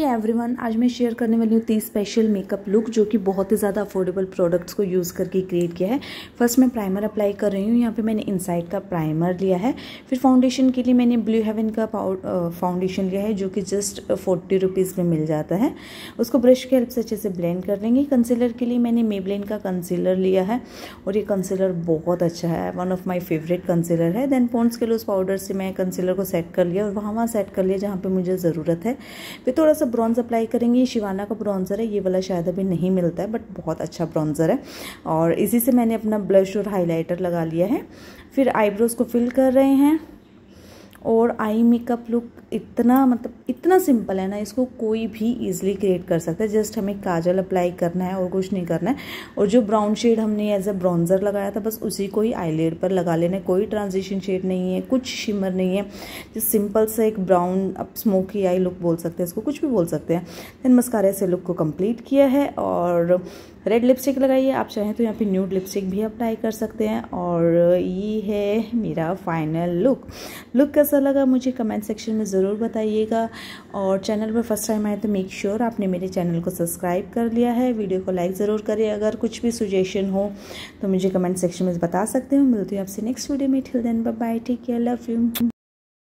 Everyone आज मैं share करने वाली हूँ तीस स्पेशल मेकअप लुक जो कि बहुत ही ज़्यादा अफोर्डेबल प्रोडक्ट्स को यूज़ करके क्रिएट किया है। फ़र्स्ट मैं प्राइमर अप्लाई कर रही हूँ, यहाँ पे मैंने इनसाइड का प्राइमर लिया है। फिर फाउंडेशन के लिए मैंने ब्लू हेवन का फाउंडेशन लिया है, जो कि जस्ट फोर्टी रुपीज़ में मिल जाता है। उसको ब्रश के हेल्प से अच्छे से ब्लेंड कर लेंगे। कंसीलर के लिए मैंने मेबलेन का कंसीलर लिया है, और ये कंसीलर बहुत अच्छा है। One of my favourite concealer है। देन पोन्स के लूज पाउडर से मैं कंसीलर को सेट कर लिया, और वहाँ वहाँ सेट कर लिया जहाँ पर मुझे ज़रूरत है। फिर थोड़ा सा ब्रॉन्ज अप्लाई करेंगे। ये शिवाना का ब्रॉन्ज़र है, ये वाला शायद अभी नहीं मिलता है बट बहुत अच्छा ब्रॉन्ज़र है। और इसी से मैंने अपना ब्लश और हाइलाइटर लगा लिया है। फिर आईब्रोज़ को फिल कर रहे हैं। आई मेकअप लुक इतना मतलब इतना सिंपल है ना, इसको कोई भी इजीली क्रिएट कर सकता है। जस्ट हमें काजल अप्लाई करना है और कुछ नहीं करना है। और जो ब्राउन शेड हमने एज अ ब्राउन्जर लगाया था, बस उसी को ही आईलेड पर लगा लेना है। कोई ट्रांजिशन शेड नहीं है, कुछ शिमर नहीं है। जस्ट सिंपल सा एक ब्राउन अब स्मोकी आई लुक बोल सकते हैं, इसको कुछ भी बोल सकते हैं। देन मस्कारे से लुक को कंप्लीट किया है और रेड लिपस्टिक लगाइए। आप चाहें तो यहाँ पे न्यूड लिपस्टिक भी अप्लाई कर सकते हैं। और है मेरा फाइनल लुक लुक कैसा लगा मुझे कमेंट सेक्शन में ज़रूर बताइएगा और चैनल पर फ़र्स्ट टाइम आए तो मेक श्योर sure आपने मेरे चैनल को सब्सक्राइब कर लिया है। वीडियो को लाइक ज़रूर करें। अगर कुछ भी सुजेशन हो तो मुझे कमेंट सेक्शन में बता सकते हो। मिलती हूँ आपसे नेक्स्ट वीडियो में। Till then bye take care love you